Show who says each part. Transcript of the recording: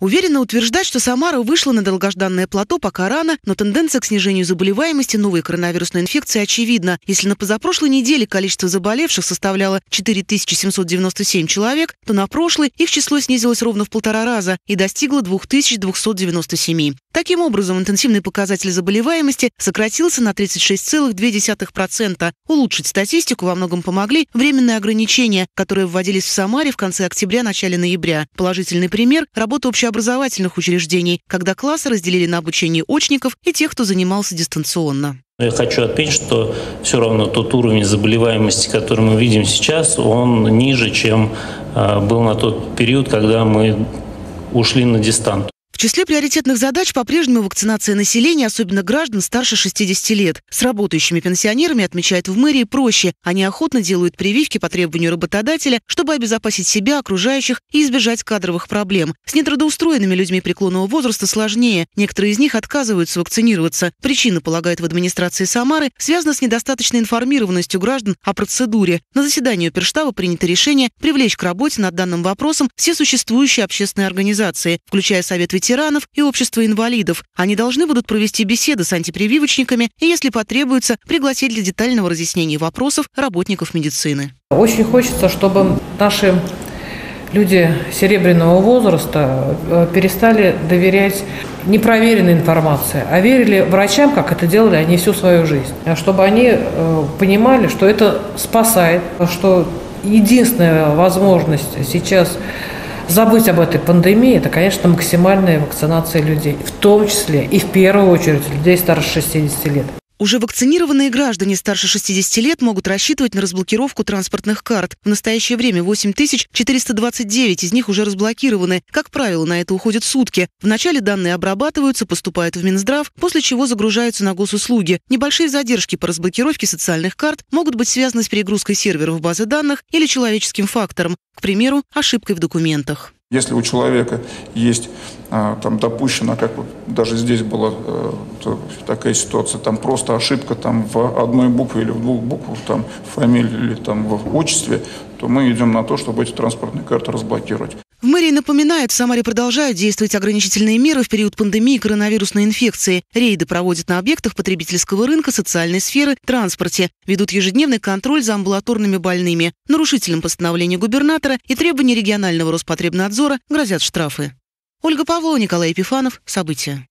Speaker 1: Уверенно утверждать, что Самара вышла на долгожданное плато пока рано, но тенденция к снижению заболеваемости новой коронавирусной инфекции очевидна. Если на позапрошлой неделе количество заболевших составляло 4797 человек, то на прошлой их число снизилось ровно в полтора раза и достигло 2297. Таким образом, интенсивный показатель заболеваемости сократился на 36,2%. Улучшить статистику во многом помогли временные ограничения, которые вводились в Самаре в конце октября-начале ноября. Положительный пример – работа общеобразовательных общеобразовательных учреждений, когда классы разделили на обучение очников и тех, кто занимался дистанционно.
Speaker 2: Я хочу отметить, что все равно тот уровень заболеваемости, который мы видим сейчас, он ниже, чем а, был на тот период, когда мы ушли на дистант.
Speaker 1: В числе приоритетных задач по-прежнему вакцинация населения, особенно граждан старше 60 лет. С работающими пенсионерами, отмечают в мэрии, проще. Они охотно делают прививки по требованию работодателя, чтобы обезопасить себя, окружающих и избежать кадровых проблем. С нетрудоустроенными людьми преклонного возраста сложнее. Некоторые из них отказываются вакцинироваться. Причина, полагает в администрации Самары, связана с недостаточной информированностью граждан о процедуре. На заседании Оперштаба принято решение привлечь к работе над данным вопросом все существующие общественные организации, включая Совет ветеранов ветеранов и общества инвалидов. Они должны будут провести беседы с антипрививочниками и, если потребуется, пригласить для детального разъяснения вопросов работников медицины.
Speaker 3: Очень хочется, чтобы наши люди серебряного возраста э, перестали доверять непроверенной информации, а верили врачам, как это делали они всю свою жизнь. А чтобы они э, понимали, что это спасает, что единственная возможность сейчас забыть об этой пандемии, это, конечно, максимальная вакцинация людей, в том числе и в первую очередь людей старше 60 лет.
Speaker 1: Уже вакцинированные граждане старше 60 лет могут рассчитывать на разблокировку транспортных карт. В настоящее время 8429 из них уже разблокированы. Как правило, на это уходят сутки. Вначале данные обрабатываются, поступают в Минздрав, после чего загружаются на госуслуги. Небольшие задержки по разблокировке социальных карт могут быть связаны с перегрузкой серверов базы данных или человеческим фактором, к примеру, ошибкой в документах.
Speaker 4: Если у человека есть а, там допущена, как вот даже здесь была э, такая ситуация, там просто ошибка там в одной букве или в двух буквах, там фамилии или там в отчестве, то мы идем на то, чтобы эти транспортные карты разблокировать.
Speaker 1: В мэрии напоминают, в Самаре продолжают действовать ограничительные меры в период пандемии коронавирусной инфекции. Рейды проводят на объектах потребительского рынка, социальной сферы, транспорте. Ведут ежедневный контроль за амбулаторными больными. Нарушителям постановления губернатора и требований регионального Роспотребнадзора грозят штрафы. Ольга Павлова, Николай Епифанов. События.